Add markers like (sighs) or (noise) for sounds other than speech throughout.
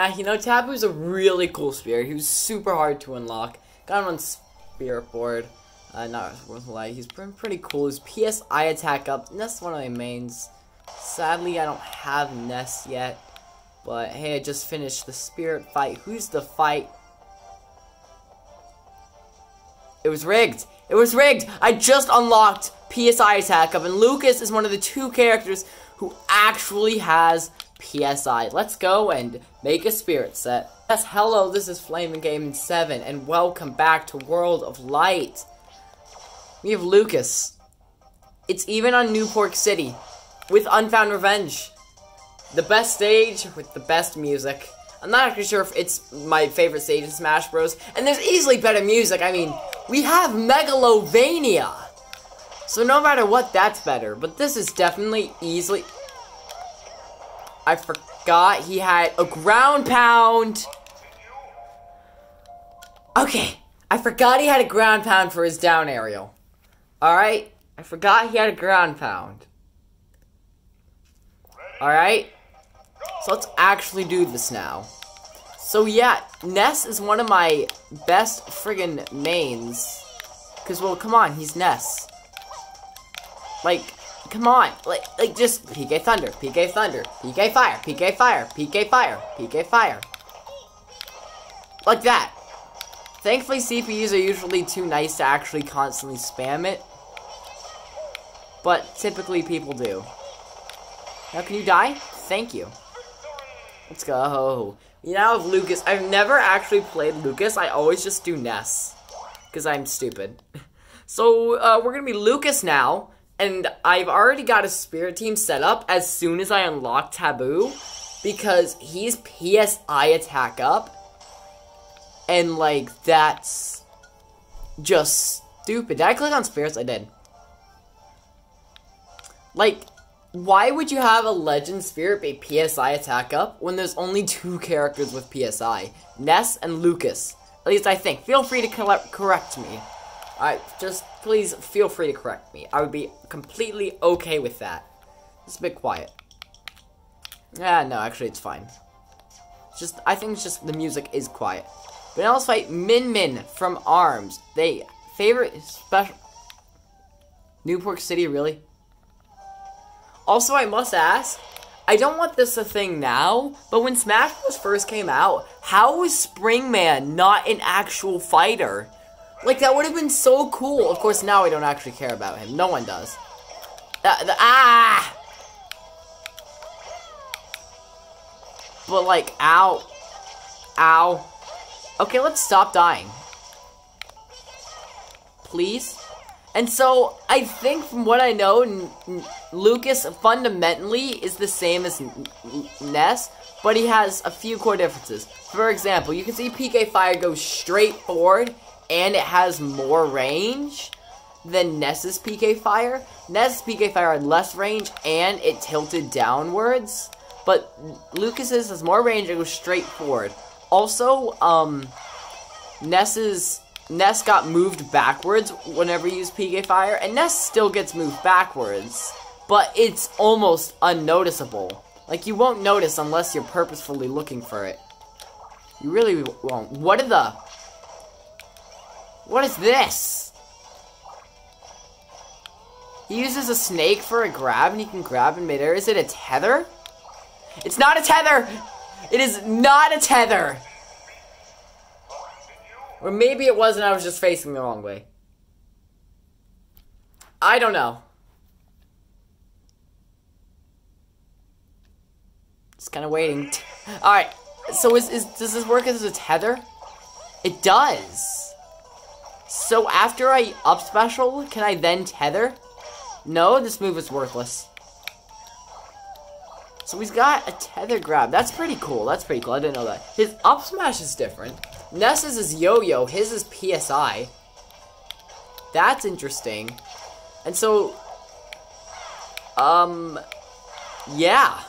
Ah, you know, Tabuu's a really cool spirit. He was super hard to unlock. Got him on spirit board. Uh, not worth a lie. He's pretty, pretty cool. His PSI attack up. That's one of my mains. Sadly, I don't have Ness yet. But hey, I just finished the spirit fight. Who's the fight? It was rigged. It was rigged. I just unlocked PSI attack up, and Lucas is one of the two characters who actually has PSI. Let's go and make a spirit set. Yes, hello, this is Flaming Gaming 7, and welcome back to World of Light. We have Lucas. It's even on New Pork City, with Unfounded Revenge. The best stage, with the best music. I'm not actually sure if it's my favorite stage in Smash Bros. And there's easily better music. I mean, we have Megalovania. So no matter what, that's better. But this is definitely easily... I forgot he had a ground pound. Okay, I forgot he had a ground pound for his down aerial. Alright, I forgot he had a ground pound. Alright, so let's actually do this now. So yeah, Ness is one of my best friggin' mains. Cause well, come on, he's Ness. Like, come on, like, like just PK Thunder, PK Thunder, PK Fire, PK Fire, PK Fire, PK Fire. Like that. Thankfully, CPUs are usually too nice to actually constantly spam it. But typically people do. Now, can you die? Thank you. Let's go. You now have Lucas. I've never actually played Lucas. I always just do Ness. Because I'm stupid. (laughs) So, uh, we're going to be Lucas now. And I've already got a spirit team set up as soon as I unlock Tabuu. Because he's PSI attack up. And, like, that's just stupid. Did I click on spirits? I did. Like, why would you have a legend spirit be PSI attack up when there's only two (laughs) characters with PSI? Ness and Lucas. At least I think. Feel free to correct me. Alright, just please feel free to correct me. I would be completely okay with that. It's a bit quiet. Yeah, no, actually it's fine. Just, I think it's just the music is quiet. But now let's fight Min Min from ARMS. They, favorite special... New Pork City, really? Also, I must ask, I don't want this a thing now, but when Smash Bros. first came out, how was Spring Man not an actual fighter? Like, that would have been so cool. Of course, now I don't actually care about him. No one does. The, ah! But, like, ow. Ow. Okay, let's stop dying. Please? And so, I think from what I know, Lucas fundamentally is the same as Ness, but he has a few core differences. For example, you can see PK Fire go straight forward, and it has more range than Ness's PK Fire. Ness's PK Fire had less range, and it tilted downwards, but Lucas's has more range it goes straight forward. Also, um, Ness's Ness got moved backwards whenever you use PK Fire, and Ness still gets moved backwards, but it's almost unnoticeable. Like, you won't notice unless you're purposefully looking for it. You really won't. What are the... What is this? He uses a snake for a grab, and he can grab in midair. Is it a tether? It's not a tether! It is not a tether! Or maybe it wasn't, I was just facing the wrong way. I don't know. Just kind of waiting. Alright, so is, is does this work as a tether? It does. So after I up special, can I then tether? No, this move is worthless. So he's got a tether grab. That's pretty cool. That's pretty cool. I didn't know that. His up smash is different. Ness's is yo-yo, his is PSI. That's interesting. And so, um, yeah.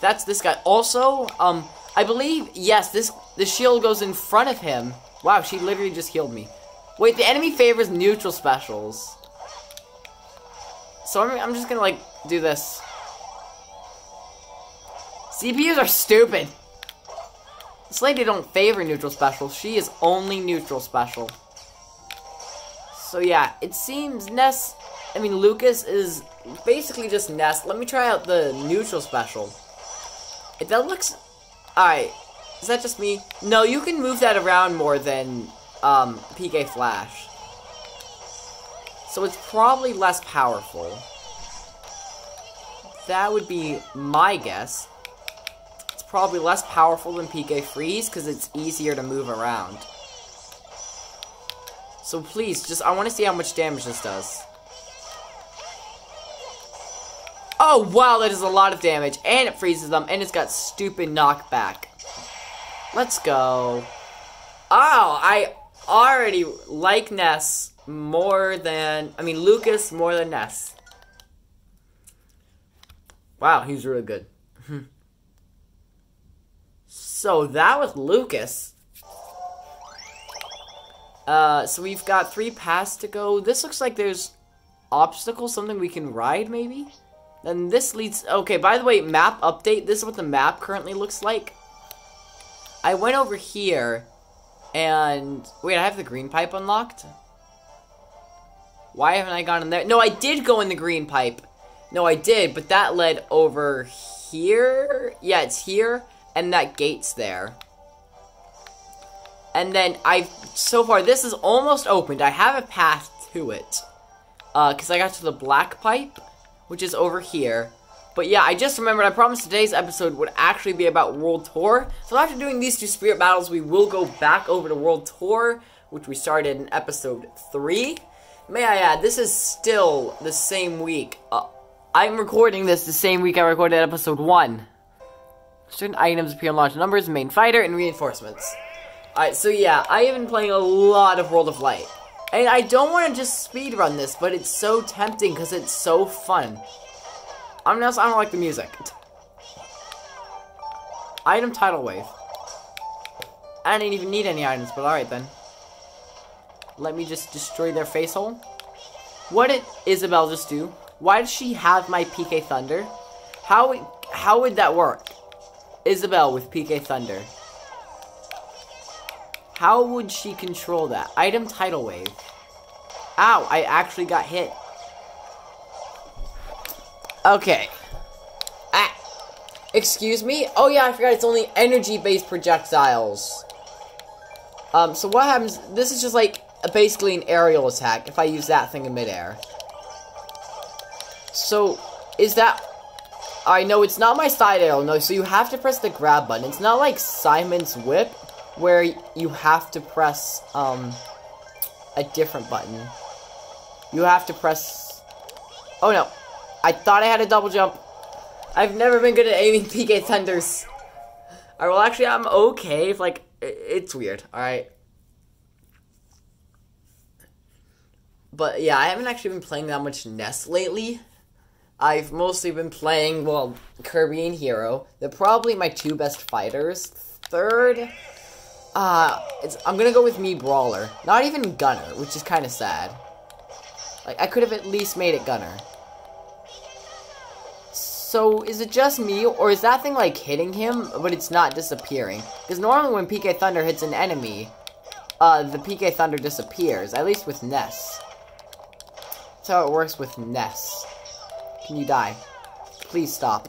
That's this guy. Also, um, I believe, yes, this, the shield goes in front of him. Wow, she literally just healed me. Wait, the enemy favors neutral specials. So I'm, I'm just gonna, like, do this. CPUs are stupid. This lady don't favor neutral special. She is only neutral special. So yeah, it seems Ness, I mean Lucas is basically just Ness. Let me try out the neutral special. If that looks, alright, is that just me? No, you can move that around more than um, PK Flash. So it's probably less powerful. That would be my guess It's probably less powerful than PK Freeze because it's easier to move around. So please, just I want to see how much damage this does. Oh, wow, that is a lot of damage. And it freezes them, and it's got stupid knockback. Let's go. Oh, I already like Ness more than... I mean, Lucas more than Ness. Wow, he's really good. (laughs) So that was Lucas. Uh, so we've got three paths to go. This looks like there's obstacles, something we can ride, maybe? And this leads... Okay, by the way, map update. This is what the map currently looks like. I went over here, and... Wait, I have the green pipe unlocked? Why haven't I gone in there? No, I did go in the green pipe. No, I did, but that led over here? Yeah, it's here and that gate's there. And then I, so far, this is almost opened. I have a path to it. Uh, because I got to the black pipe, which is over here. But yeah, I just remembered, I promised today's episode would actually be about World Tour. So after doing these two spirit battles, we will go back over to World Tour, which we started in episode 3. May I add, this is still the same week. Uh, I'm recording this the same week I recorded episode 1. Certain items appear in large numbers, main fighter, and reinforcements. Alright, so yeah, I have been playing a lot of World of Light. And I don't want to just speedrun this, but it's so tempting because it's so fun. I'm not, I don't like the music. Item tidal wave. I didn't even need any items, but alright then. Let me just destroy their face hole. What did Isabelle just do? Why does she have my PK Thunder? How, how would that work? Isabelle with PK Thunder. How would she control that? Item Tidal Wave. Ow, I actually got hit. Okay. Ah. Excuse me? Oh yeah, I forgot it's only energy-based projectiles. Um, so what happens, this is just like, basically an aerial attack, if I use that thing in midair. So, is that I know it's not my side arrow, no, so you have to press the grab button. It's not like Simon's whip, where you have to press, um, a different button. You have to press... Oh no, I thought I had a double jump. I've never been good at aiming (laughs) PK Thunders. Alright, well actually I'm okay if like, it's weird, alright. But yeah, I haven't actually been playing that much Ness lately. I've mostly been playing, well, Kirby and Hero. They're probably my two best fighters. Third, uh, I'm gonna go with Mii Brawler. Not even Gunner, which is kind of sad. Like, I could have at least made it Gunner. So, is it just me, or is that thing, like, hitting him, but it's not disappearing? Because normally when PK Thunder hits an enemy, uh, the PK Thunder disappears, at least with Ness. That's how it works with Ness. Can you die? Please stop.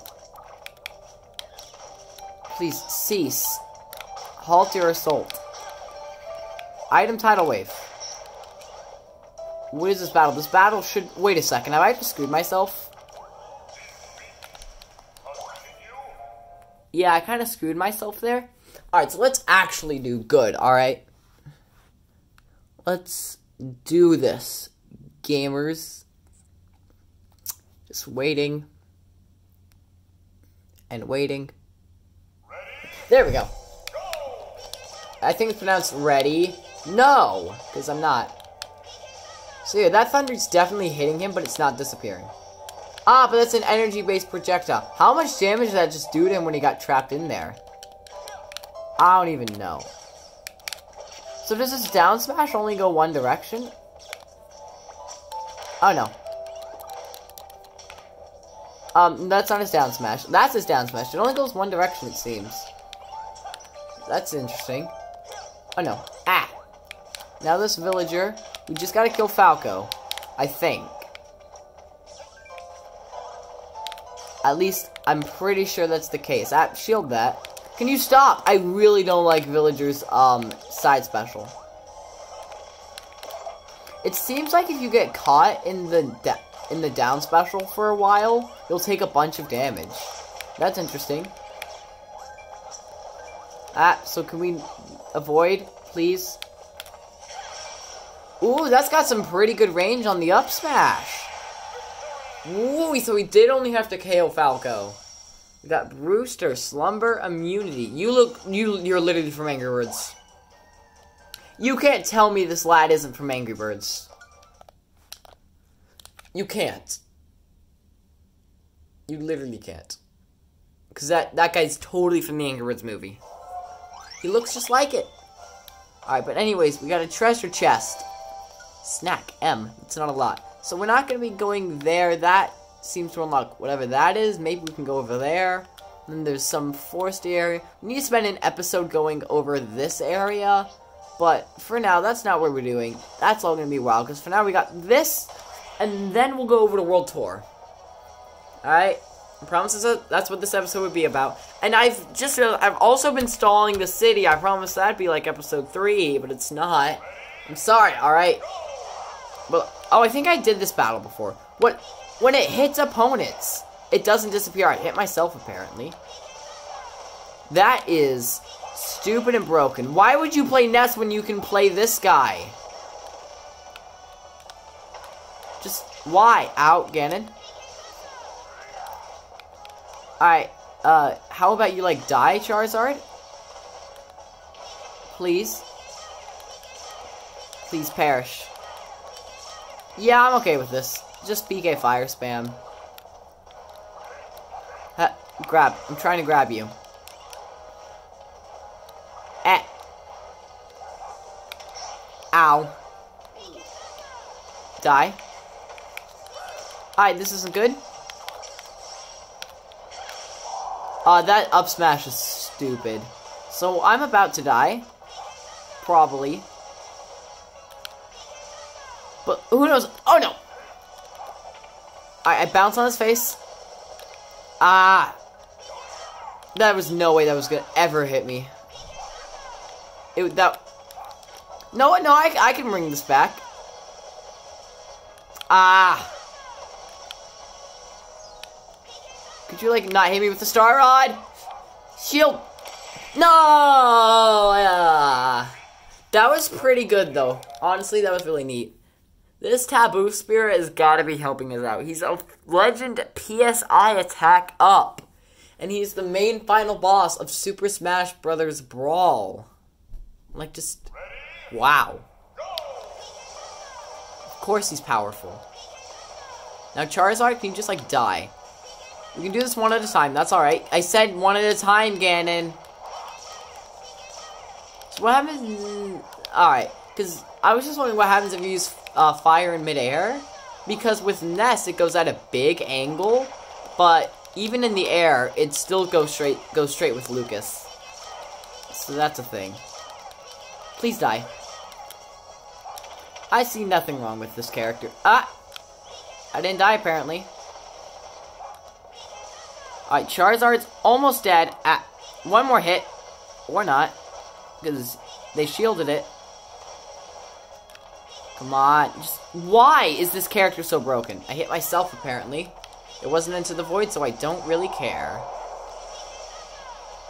Please cease. Halt your assault. Item tidal wave. What is this battle? This battle should... Wait a second. Have I just screwed myself? Yeah, I kind of screwed myself there. Alright, so let's actually do good, alright? Let's do this, gamers. Just waiting. And waiting. There we go. I think it's pronounced ready. No! Because I'm not. So yeah, that thunder's definitely hitting him, but it's not disappearing. Ah, but that's an energy-based projectile. How much damage did that just do to him when he got trapped in there? I don't even know. So does this down smash only go one direction? Oh no. Um, that's not his down smash. That's his down smash. It only goes one direction, it seems. that's interesting. Oh no. Ah! Now this villager, we just gotta kill Falco. I think. At least, I'm pretty sure that's the case. Ah, shield that. Can you stop? I really don't like villagers, um, side special. It seems like if you get caught in the in the down special for a while, you'll take a bunch of damage. That's interesting. Ah, so can we avoid, please? Ooh, that's got some pretty good range on the up smash. Ooh, so we did only have to KO Falco. We got Brewster, Slumber, Immunity. You look, you, you're literally from Angry Birds. You can't tell me this lad isn't from Angry Birds. You can't. You literally can't. Because that, that guy's totally from the Angry Birds movie. He looks just like it. Alright, but anyways, we got a treasure chest. Snack, M. It's not a lot. So we're not going to be going there. That seems to unlock whatever that is. Maybe we can go over there. Then there's some forest area. We need to spend an episode going over this area. But for now, that's not what we're doing. That's all going to be wild. Because for now, we got this. And then we'll go over to World Tour. Alright? I promise that that's what this episode would be about. And I've just, I've also been stalling the city. I promised that'd be like episode 3, but it's not. I'm sorry, alright? But, oh, I think I did this battle before. What, when it hits opponents, it doesn't disappear. I hit myself, apparently. That is stupid and broken. Why would you play Ness when you can play this guy? Just, why? Out, Ganon. Alright, uh, how about you, like, die, Charizard? Please? Please perish. Yeah, I'm okay with this. Just PK fire spam. Ha, grab. I'm trying to grab you. Eh. Ow. Die. Alright, this isn't good. Uh, that up smash is stupid. So, I'm about to die. Probably. But, who knows? Oh, no! I, I bounce on his face. Ah! That was no way that was gonna ever hit me. It that. No, no, I, I can bring this back. Ah! Could you, like, not hit me with the Star Rod? Shield! No! Uh, that was pretty good, though. Honestly, that was really neat. This Tabuu Spirit has got to be helping us out. He's a Legend PSI attack up. And he's the main final boss of Super Smash Bros. Brawl. Like, just... Wow. Of course he's powerful. Now, Charizard, can you just, like, die? We can do this one at a time. That's alright. I said one at a time, Ganon. So what happens... Alright. Because I was just wondering what happens if you use uh, fire in midair. Because with Ness, it goes at a big angle, but even in the air, it still goes straight goes straight with Lucas. So that's a thing. Please die. I see nothing wrong with this character. Ah! I didn't die, apparently. Alright, Charizard's almost dead. Ah, one more hit. Or not. Because they shielded it. Come on. Just, why is this character so broken? I hit myself, apparently. It wasn't into the void, so I don't really care.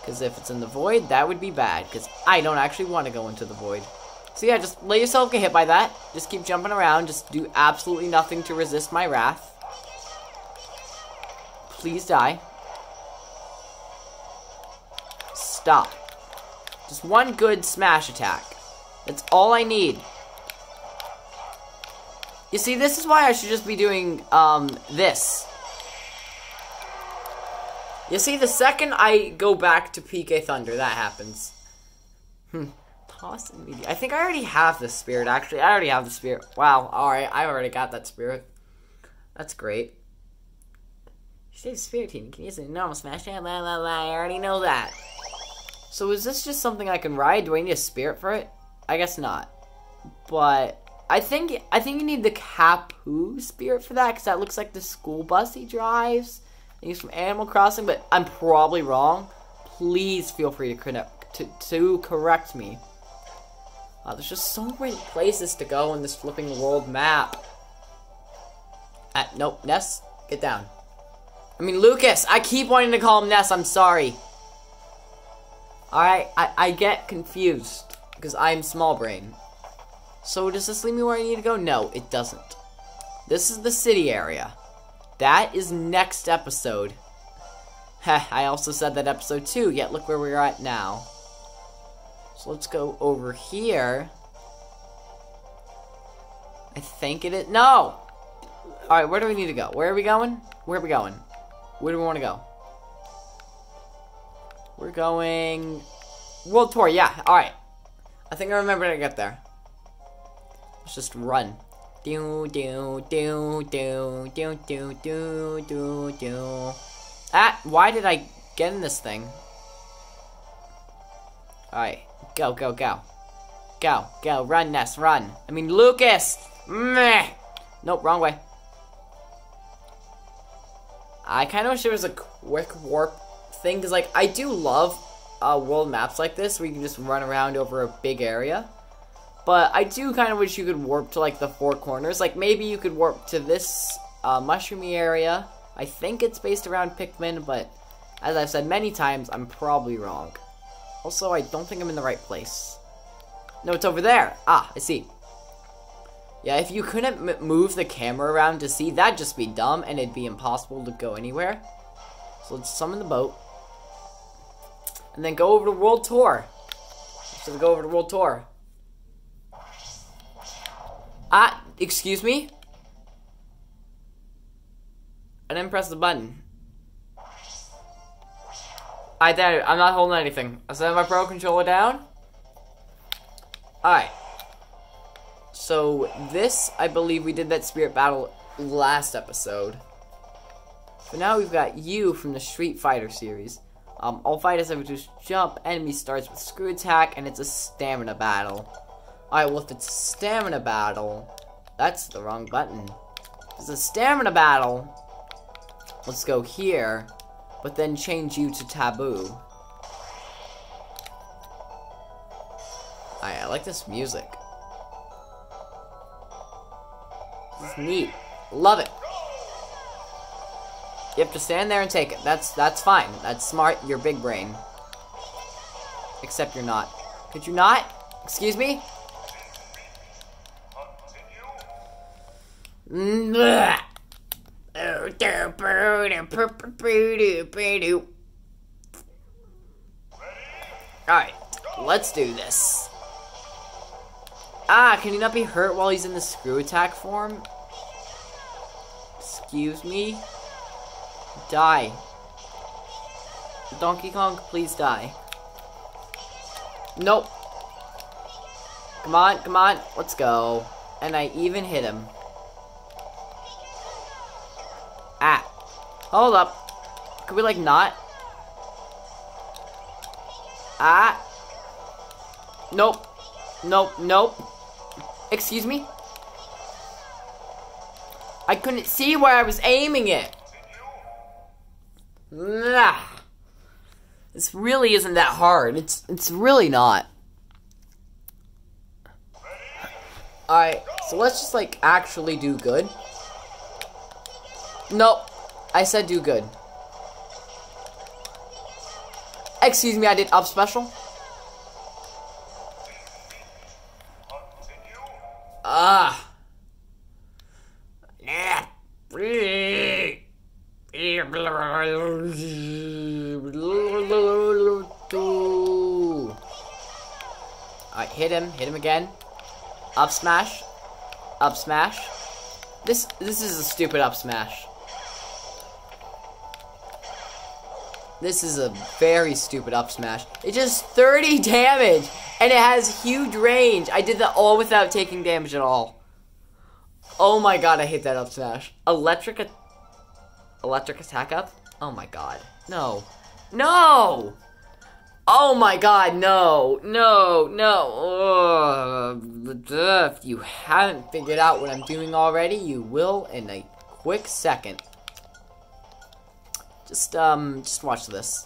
Because if it's in the void, that would be bad. Because I don't actually want to go into the void. So yeah, just let yourself get hit by that. Just keep jumping around. Just do absolutely nothing to resist my wrath. Please die. Stop. Just one good smash attack. That's all I need. You see, this is why I should just be doing, um, this. You see, the second I go back to PK Thunder, that happens. Hmm. Toss immediate. I think I already have the spirit, actually. I already have the spirit. Wow, alright, I already got that spirit. That's great. Say spirit team, can use a normal smash? La la la. I already know that. So is this just something I can ride? Do I need a spirit for it? I guess not. But I think I think you need the Kapp'n spirit for that because that looks like the school bus he drives. He's from Animal Crossing, but I'm probably wrong. Please feel free to to, to correct me. Wow, there's just so many places to go in this flipping world map. Uh, nope, Ness, get down. I mean, Lucas, I keep wanting to call him Ness, I'm sorry. Alright, I, I get confused, because I'm small brain. So does this lead me where I need to go? No, it doesn't. This is the city area. That is next episode. Heh, (laughs) I also said that episode 2, yet look where we're at now. So let's go over here. I think it is. No! Alright, where do we need to go? Where are we going? Where are we going? Where do we want to go? We're going... World Tour, yeah. Alright. I think I remember to get there. Let's just run. Do do do do do do do do do. Ah, why did I get in this thing? Alright, go, go, go. Go, go, run, Ness, run. I mean, Lucas! Meh! Nope, wrong way. I kind of wish there was a quick warp thing, because, like, I do love uh, world maps like this, where you can just run around over a big area. But I do kind of wish you could warp to, like, the four corners. Like, maybe you could warp to this uh, mushroomy area. I think it's based around Pikmin, but as I've said many times, I'm probably wrong. Also, I don't think I'm in the right place. No, it's over there. Ah, I see. Yeah, if you couldn't move the camera around to see, that'd just be dumb, and it'd be impossible to go anywhere. So let's summon the boat. And then go over to World Tour. So go over to World Tour. Ah, excuse me? I didn't press the button. I did. I'm not holding anything. I set my Pro Controller down. Alright. So, this, I believe we did that Spirit Battle last episode. But now we've got you from the Street Fighter series. Um, all fighters have to jump. Enemy starts with screw attack, and it's a stamina battle. Alright, well, if it's stamina battle, that's the wrong button. It's a stamina battle. Let's go here, but then change you to Tabuu. I, I like this music. This is neat. Love it. You have to stand there and take it. That's that's fine. That's smart. You're big brain. Except you're not. Could you not? Excuse me? Alright, let's do this. Ah, can he not be hurt while he's in the screw attack form? Excuse me? Die. Donkey Kong, please die. Nope. Come on, come on, let's go. And I even hit him. Ah. Hold up. Could we, like, not? Ah. Nope. Nope, nope. Excuse me? I couldn't see where I was aiming it. Nah. This really isn't that hard. It's it's really not. Alright, so let's just like actually do good. Nope. I said do good. Excuse me, I did up special. Ah. Alright, hit him, hit him again. Up smash. Up smash. This this is a stupid up smash. This is a very stupid up smash. It just 30 damage, and it has huge range. I did that all without taking damage at all. Oh my god, I hate that up smash. Electric, electric attack up? Oh my god. No. No! Oh my god, no, no, no. Uh, if you haven't figured out what I'm doing already, you will in a quick second. Just, um, just watch this.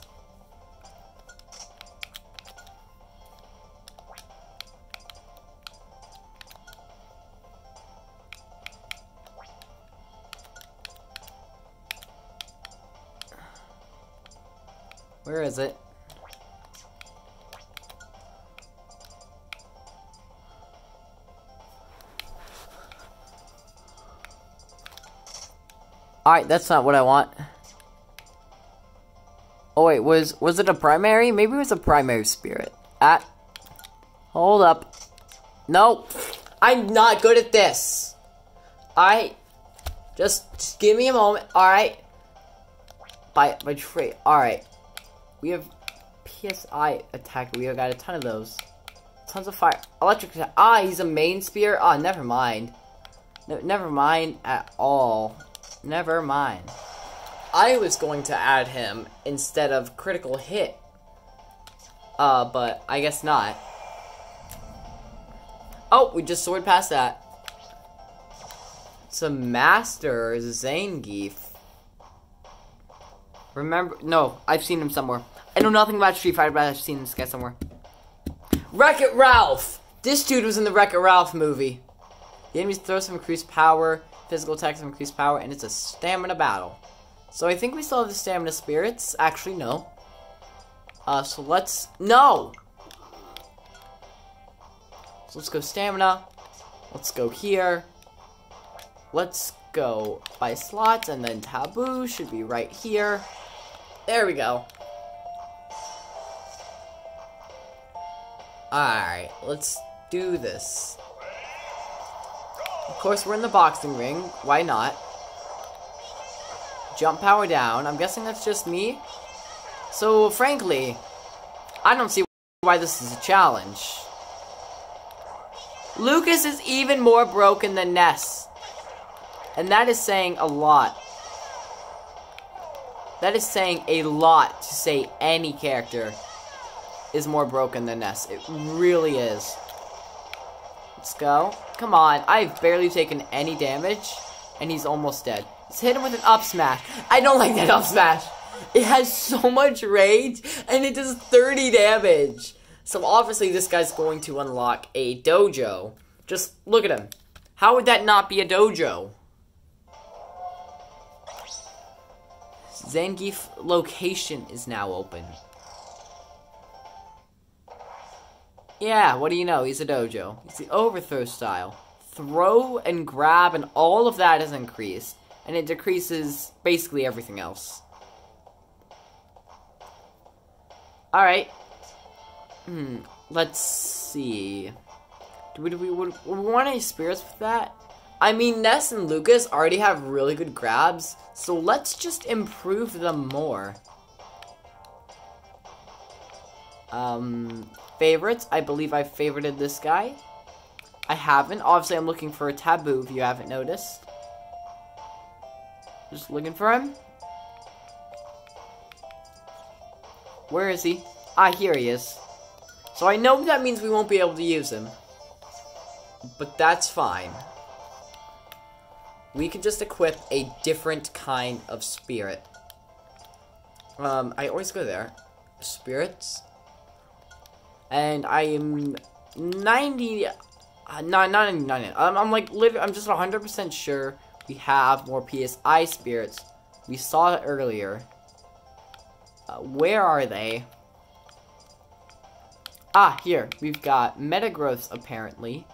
Where is it? Alright, that's not what I want. Oh wait, was was it a primary? Maybe it was a primary spirit. Ah. Hold up. Nope. I'm not good at this. I just, just give me a moment. Alright. By by tree. Alright. We have PSI attack. We have got a ton of those. Tons of fire. Electric. Ah, he's a main spear? Ah, never mind. No, never mind at all. Never mind. I was going to add him instead of critical hit. Uh, but I guess not. Oh, we just soared past that. A master, Zangief. Remember, no, I've seen him somewhere. I know nothing about Street Fighter, but I've seen this guy somewhere. Wreck-It Ralph! This dude was in the Wreck-It Ralph movie. The enemies throw some increased power, physical attacks have increased power, and it's a stamina battle. So I think we still have the stamina spirits. Actually, no. Uh, so let's... No! So let's go stamina. Let's go here. Let's go by slots, and then Tabuu should be right here. There we go. Alright, let's do this. Of course, we're in the boxing ring. Why not? Jump power down. I'm guessing that's just me. So, frankly, I don't see why this is a challenge. Lucas is even more broken than Ness. And that is saying a lot. That is saying a lot to say any character is more broken than Ness. It really is. Let's go. Come on. I've barely taken any damage, and he's almost dead. Hit him with an up smash. I don't like that up smash. It has so much rage, and it does 30 damage. So obviously this guy's going to unlock a dojo. Just look at him. How would that not be a dojo? Zangief location is now open. Yeah, what do you know? He's a dojo. He's the overthrow style. Throw and grab and all of that is increased. And it decreases basically everything else. Alright. Hmm. Let's see. Do we, do we, would, would we want any spirits with that? I mean, Ness and Lucas already have really good grabs, so let's just improve them more. Um, favorites. I believe I favorited this guy. I haven't. Obviously, I'm looking for a Tabuu if you haven't noticed. Just looking for him. Where is he? Ah, here he is. So I know that means we won't be able to use him. But that's fine. We can just equip a different kind of spirit. Um, I always go there. Spirits. And I am 90... Uh, not, not 99. I'm, I'm like, literally, I'm just 100% sure we have more PSI spirits. We saw it earlier. Uh, where are they? Ah, here. We've got Metagross, apparently.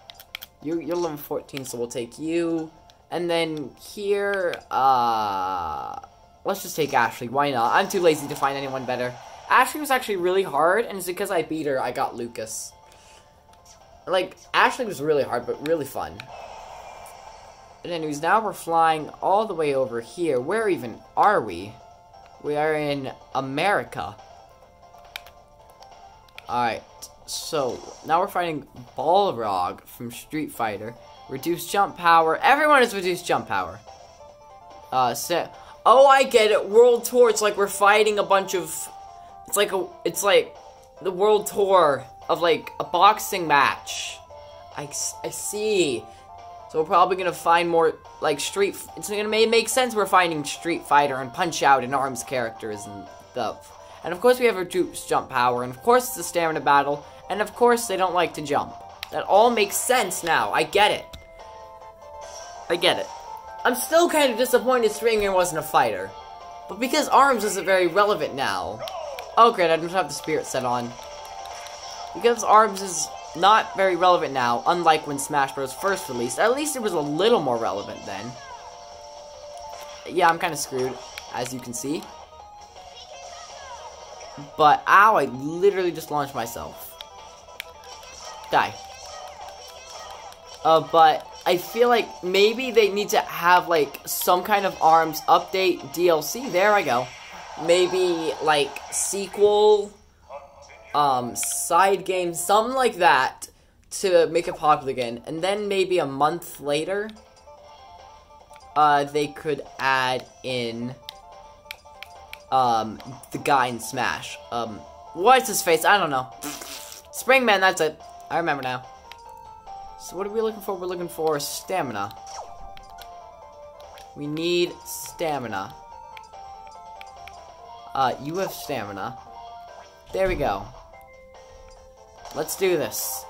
You, you're level 14, so we'll take you. And then here, uh... Let's just take Ashley. Why not? I'm too lazy to find anyone better. Ashley was actually really hard, and it's because I beat her, I got Lucas. Like, Ashley was really hard, but really fun. And anyways, now we're flying all the way over here. Where even are we? We are in America. Alright, so now we're fighting Balrog from Street Fighter. Reduced jump power. Everyone has reduced jump power. Uh, so, oh, I get it. World Tour. It's like we're fighting a bunch of. It's like a. It's like the world tour of like a boxing match. I, I see. So we're probably gonna find more like street. It's gonna make sense. We're finding Street Fighter and Punch Out and Arms characters and stuff. And of course we have our Juice Jump power, and of course it's a stamina battle, and of course they don't like to jump. That all makes sense now. I get it. I get it. I'm still kind of disappointed Stringer wasn't a fighter. But because Arms isn't very relevant now. Oh great, I don't have the spirit set on. Because Arms is not very relevant now, unlike when Smash Bros. first released. At least it was a little more relevant then. Yeah, I'm kind of screwed, as you can see. But, ow, I literally just launched myself. Die. Uh, but I feel like maybe they need to have, like, some kind of ARMS update DLC. There I go. Maybe, like, sequel, um, side game, something like that to make it popular again. And then maybe a month later, uh, they could add in um, the guy in Smash. Um, what's his face? I don't know. Spring Man, that's it. I remember now. So what are we looking for? We're looking for stamina. We need stamina. Uh, you have stamina. There we go. Let's do this.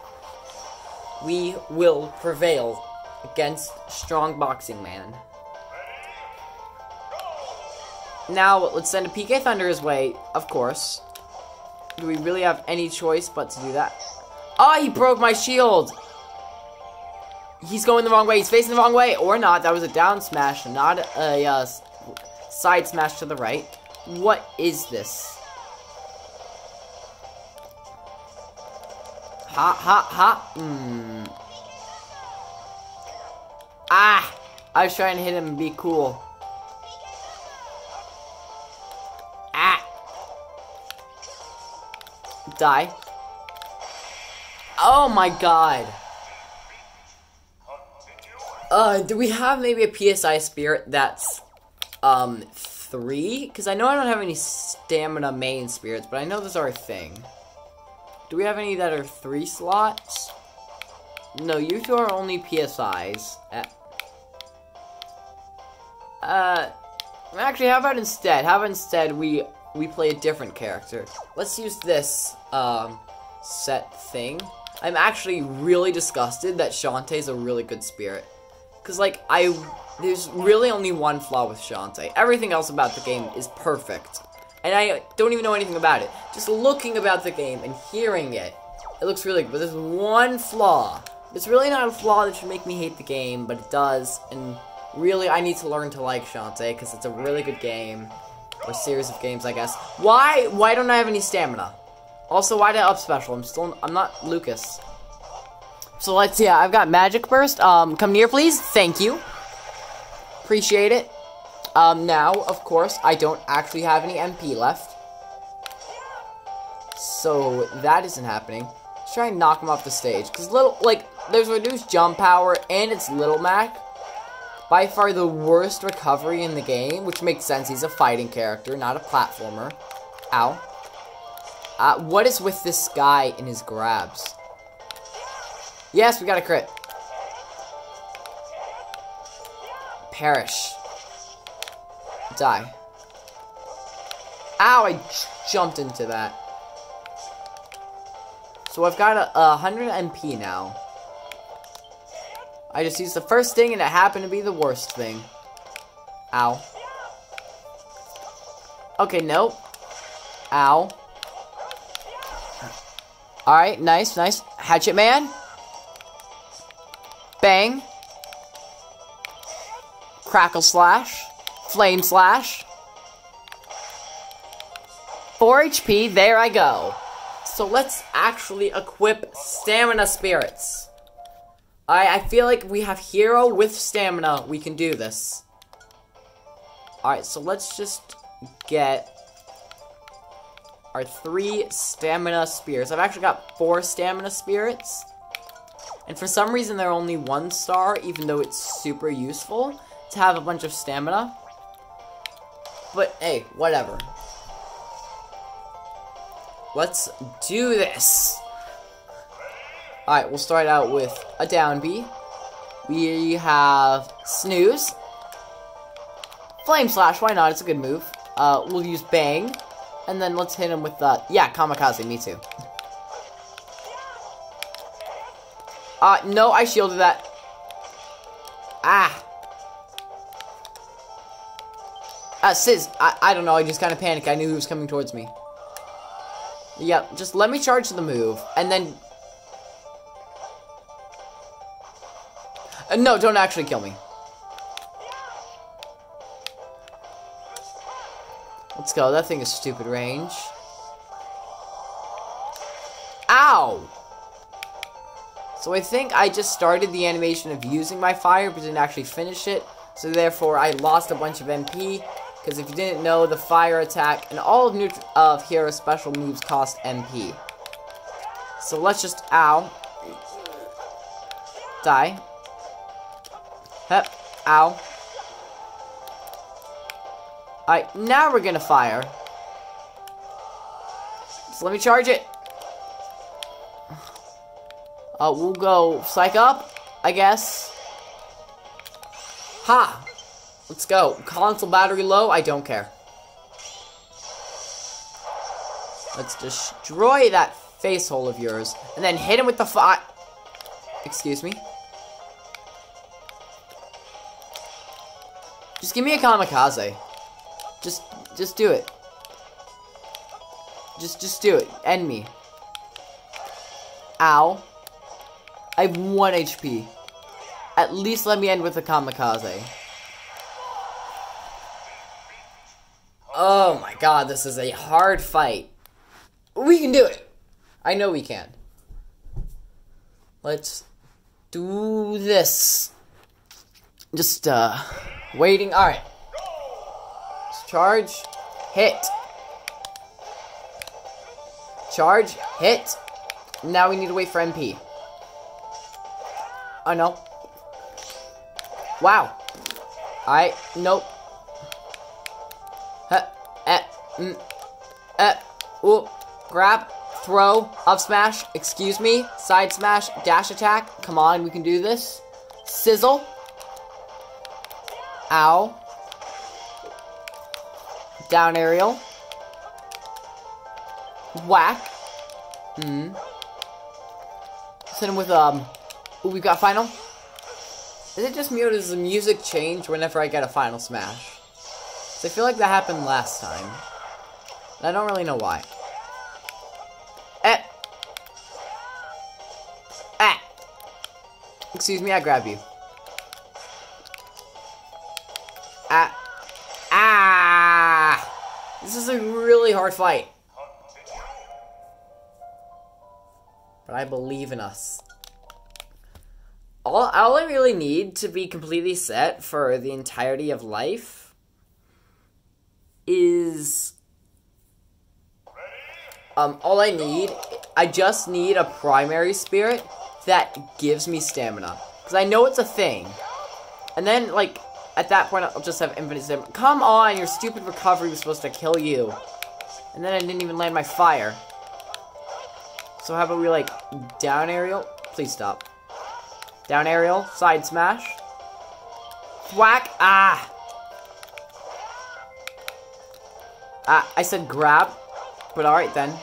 We will prevail against Strong Boxing Man. Now, let's send a PK Thunder his way, of course. Do we really have any choice but to do that? Oh, he broke my shield! He's going the wrong way. He's facing the wrong way. Or not. That was a down smash, not a uh, side smash to the right. What is this? Ha, ha, ha. Hmm. Ah! I was trying to hit him and be cool. Ah! Die. Oh my god. Uh, do we have maybe a PSI spirit that's, um, three? Because I know I don't have any stamina main spirits, but I know those are a thing. Do we have any that are three slots? No, you two are only PSIs. Uh, uh, actually, how about instead? How about instead we we play a different character? Let's use this um, set thing. I'm actually really disgusted that Shantae's a really good spirit. Because, like, I... There's really only one flaw with Shantae. Everything else about the game is perfect. And I don't even know anything about it. Just looking about the game and hearing it, it looks really good. But there's one flaw. It's really not a flaw that should make me hate the game, but it does. And really, I need to learn to like Shantae, because it's a really good game. Or series of games, I guess. Why? Why don't I have any stamina? Also, why did I up special? I'm still, I'm not Lucas. So let's, yeah, I've got Magic Burst. Um, come near, please. Thank you. Appreciate it. Um, now, of course, I don't actually have any MP left. So, that isn't happening. Let's try and knock him off the stage. Because, little, like, there's reduced jump power, and it's Little Mac. By far the worst recovery in the game, which makes sense. He's a fighting character, not a platformer. Ow. Uh, what is with this guy in his grabs? Yes, we got a crit. Perish. Die. Ow, I jumped into that. So I've got a, a 100 MP now. I just used the first thing and it happened to be the worst thing. Ow. Okay, nope. Ow. Alright, nice, nice. Hatchet Man. Bang. Crackle Slash. Flame Slash. 4 HP, there I go. So let's actually equip Stamina Spirits. I, I feel like we have Hero with Stamina. We can do this. Alright, so let's just get our three stamina spirits. I've actually got four stamina spirits. And for some reason, they're only one star, even though it's super useful to have a bunch of stamina. But hey, whatever. let's do this. Alright, we'll start out with a down B. We have Snooze. Flame Slash, why not? It's a good move. Uh, we'll use Bang. And then let's hit him with the... Yeah, Kamikazee, me too. Uh, no, I shielded that. Ah. Uh, Sizz, I, I don't know, I just kind of panicked. I knew he was coming towards me. Yeah, just let me charge the move, and then... Uh, no, don't actually kill me. Let's go, that thing is stupid range. Ow! So I think I just started the animation of using my fire, but didn't actually finish it. So therefore, I lost a bunch of MP. Because if you didn't know, the fire attack and all of, of Hero's special moves cost MP. So let's just, ow. Die. Hep, ow. Alright, now we're gonna fire. So let me charge it. Uh, we'll go psyche up, I guess. Ha! Let's go. Console battery low, I don't care. Let's destroy that face hole of yours. And then hit him with the fire. Excuse me? Just give me a kamikazee. Just, just do it. Just, just do it. End me. Ow. I have 1 HP. At least let me end with a kamikazee. Oh my god, this is a hard fight. We can do it. I know we can. Let's do this. Just, uh, waiting. Alright. Charge. Hit. Charge. Hit. Now we need to wait for MP. Oh, no. Wow. Alright. Nope. Mm. Eh. Ooh. Grab. Throw. Up smash. Excuse me. Side smash. Dash attack. Come on, we can do this. Sizzle. Ow. Down aerial. Whack. Hmm. Send him with, um... Ooh, we got final. Is it just me or does the music change whenever I get a final smash? So I feel like that happened last time. I don't really know why. Eh. Ah. Excuse me, I grab you. Ah. Ah. This is a really hard fight. But I believe in us. All, all I really need to be completely set for the entirety of life is um all I need I just need a primary spirit that gives me stamina because I know it's a thing and then like at that point I'll just have infinite stamina come on your stupid recovery was supposed to kill you and then I didn't even land my fire so how about we like down aerial please stop down aerial, side smash. Whack! Ah! Ah, I said grab. But alright then.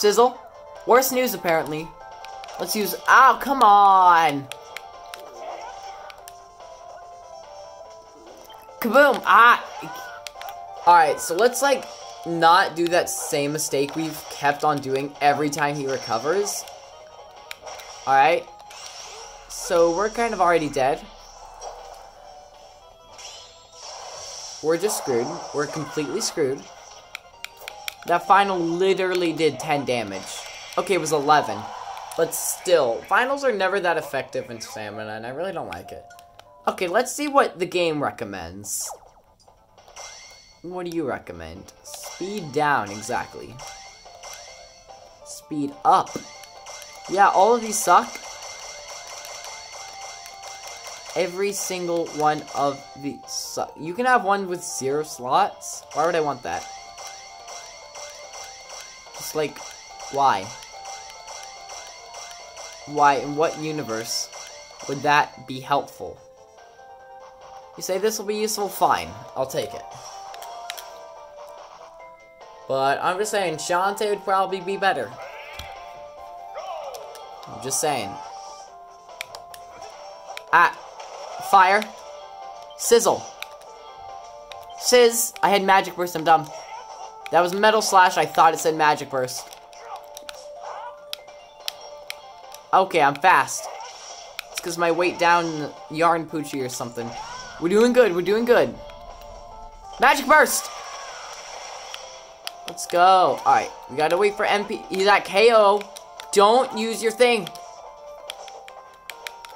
Sizzle. Worse news apparently. Let's use- Oh, come on! Kaboom! Ah! Alright, so let's like not do that same mistake we've kept on doing every time he recovers. Alright. So we're kind of already dead. We're just screwed. We're completely screwed. That final literally did 10 damage. Okay, it was 11. But still, finals are never that effective in stamina, and I really don't like it. Okay, let's see what the game recommends. What do you recommend? Speed down, exactly. Speed up. Yeah, all of these suck. Every single one of these suck. You can have one with zero slots. Why would I want that? Like, why? Why, in what universe would that be helpful? You say this will be useful? Fine. I'll take it. But I'm just saying, Shantae would probably be better. I'm just saying. Ah. Fire. Sizzle. Sizz. I had Magic Burst, I'm dumb. That was Metal Slash, I thought it said Magic Burst. Okay, I'm fast. It's because my weight down Yarn Poochy or something. We're doing good, we're doing good. Magic Burst! Let's go. Alright, we gotta wait for MP. He's at KO. Don't use your thing.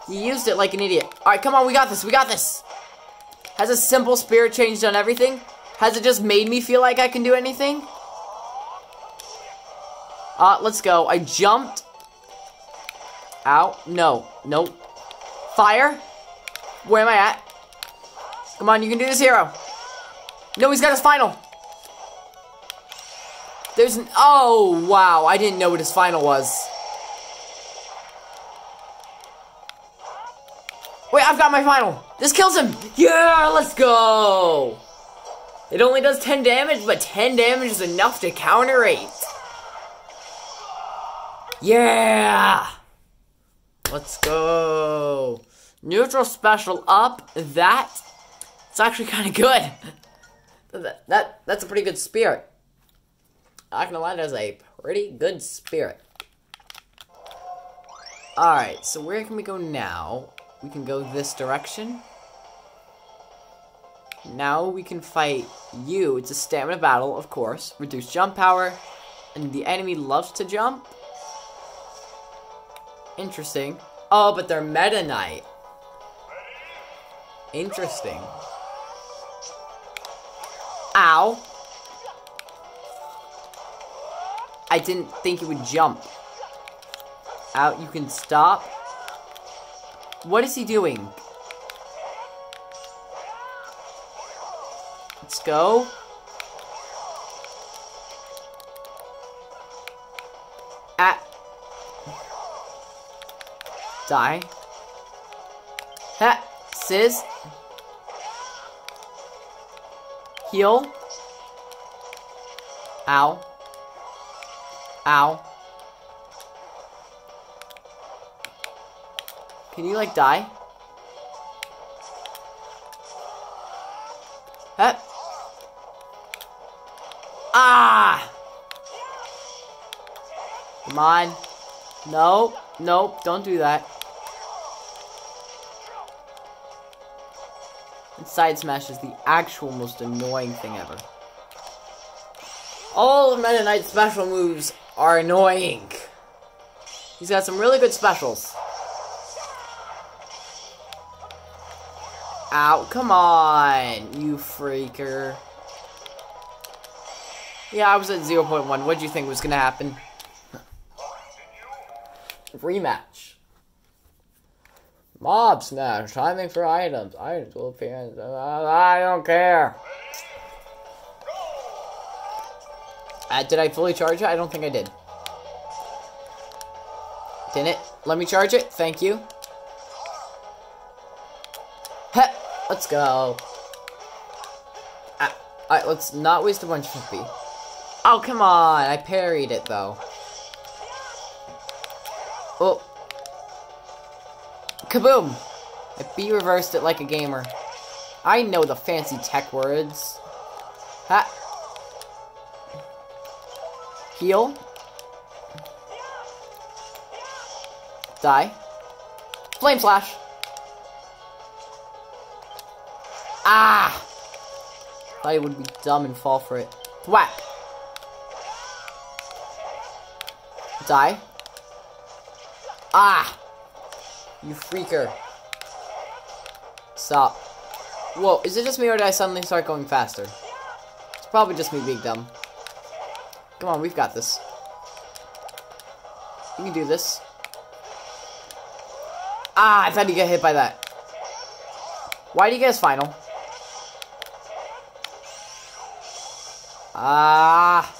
You used it like an idiot. Alright, come on, we got this, we got this. Has a simple spirit change done everything? Has it just made me feel like I can do anything? Uh, let's go. I jumped. Ow. No. Nope. Fire. Where am I at? Come on, you can do this, hero. No, he's got his final. There's an- Oh, wow. I didn't know what his final was. Wait, I've got my final. This kills him. Yeah, let's go. It only does 10 damage, but 10 damage is enough to counter 8. Yeah! Let's go. Neutral special up. That, it's actually kind of good. that, that That's a pretty good spirit. Not gonna lie, that's a pretty good spirit. Alright, so where can we go now? We can go this direction. Now we can fight you. It's a stamina battle, of course. Reduce jump power. And the enemy loves to jump. Interesting. Oh, but they're Meta Knight. Interesting. Ow. I didn't think it would jump. Out, you can stop. What is he doing? Let's go. At. Die. Ha. Sizz. Heal. Ow. Ow. Can you, like, die? On. No. Nope. Don't do that. And side smash is the actual most annoying thing ever. All of Meta Knight's special moves are annoying. He's got some really good specials. Ow, come on, you freaker. Yeah, I was at 0.1. What did you think was gonna happen? Rematch. Mob smash. Timing for items. Items will appear. I don't care. Uh, did I fully charge it? I don't think I did. Didn't it? Let me charge it. Thank you. Heh. Let's go. Uh, Alright, let's not waste a bunch of HP. Oh, come on. I parried it, though. Kaboom! I B-reversed it like a gamer. I know the fancy tech words. Ha! Heal. Die. Flame Slash! Ah! Thought he would be dumb and fall for it. Whack! Die. Ah! You freaker. Stop. Whoa, is it just me or did I suddenly start going faster? It's probably just me being dumb. Come on, we've got this. You can do this. Ah, I thought you get hit by that. Why do you his final? Ah.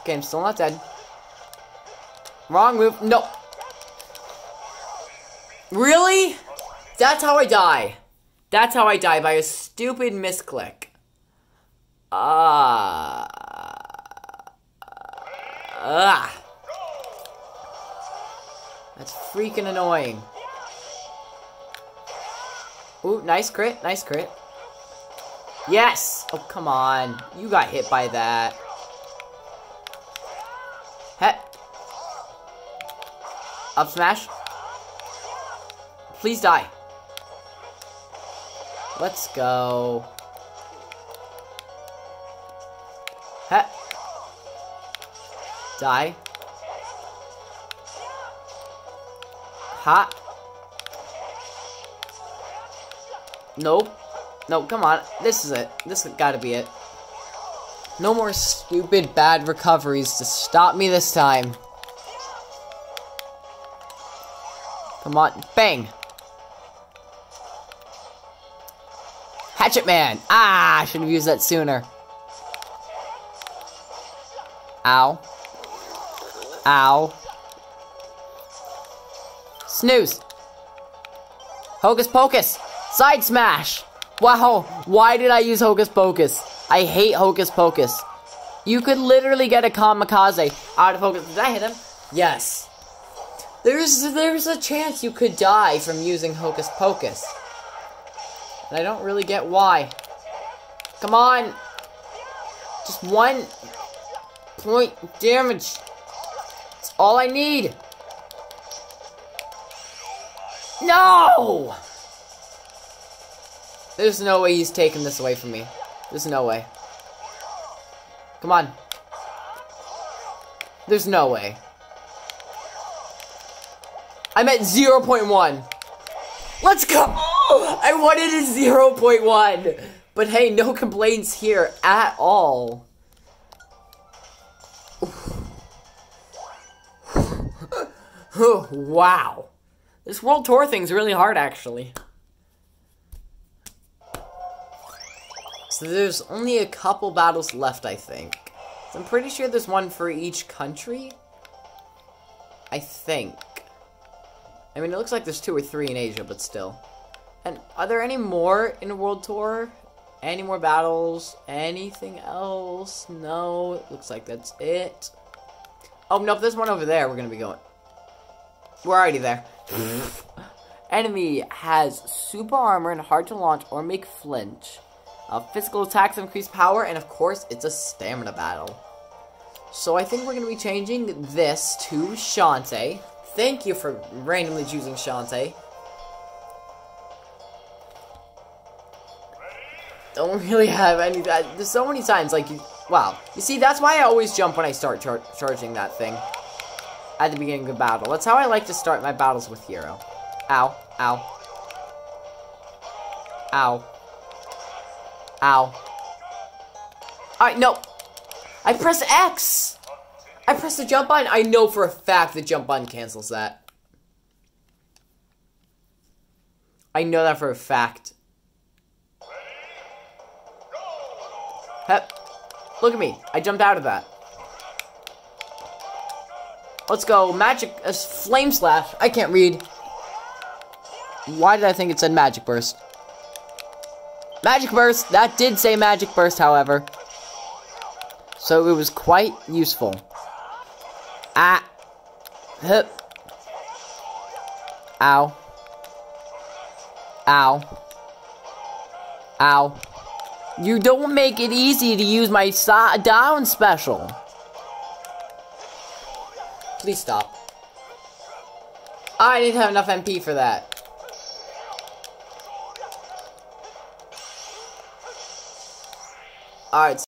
Okay, I'm still not dead. Wrong move. No. Really? That's how I die. That's how I die, by a stupid misclick. Ah. Uh, ah. That's freaking annoying. Ooh, nice crit, nice crit. Yes! Oh, come on. You got hit by that. Up smash. Please die. Let's go. Heh. Die. Ha. Nope. No, come on. This is it. This has gotta be it. No more stupid bad recoveries to stop me this time. Come on. Bang. Hatchet Man. Ah, I should have used that sooner. Ow. Ow. Snooze. Hocus Pocus. Side smash. Wow. Why did I use Hocus Pocus? I hate Hocus Pocus. You could literally get a kamikazee out of Hocus. Did I hit him? Yes. There's there's a chance you could die from using Hocus Pocus. And I don't really get why. Come on. Just one point damage. That's all I need. No! There's no way he's taking this away from me. There's no way. Come on. There's no way. I'm at 0.1. Let's go! I wanted a 0.1. But hey, no complaints here at all. (sighs) wow. This World Tour thing's really hard, actually. So there's only a couple battles left, I think. So I'm pretty sure there's one for each country. I think. I mean, it looks like there's two or three in Asia, but still. And are there any more in World Tour? Any more battles? Anything else? No, it looks like that's it. Oh, nope, there's one over there we're gonna be going. We're already there. (laughs) Enemy has super armor and hard to launch or make flinch. Uh, physical attacks increase power, and of course, it's a stamina battle. So I think we're going to be changing this to Shantae. Thank you for randomly choosing Shantae. Don't really have any... There's so many times, like, you, wow. You see, that's why I always jump when I start char charging that thing. At the beginning of battle. That's how I like to start my battles with Hero. Ow. Ow. Ow. Ow. Alright, no. I press X! I press the jump button. I know for a fact the jump button cancels that. I know that for a fact. Hep. Look at me. I jumped out of that. Let's go. Magic. Uh, flame slash. I can't read. Why did I think it said magic burst? Magic burst. That did say magic burst, however. So it was quite useful. Ah. Hup. Ow. Ow. Ow. You don't make it easy to use my down special. Please stop. I didn't have enough MP for that. Alright.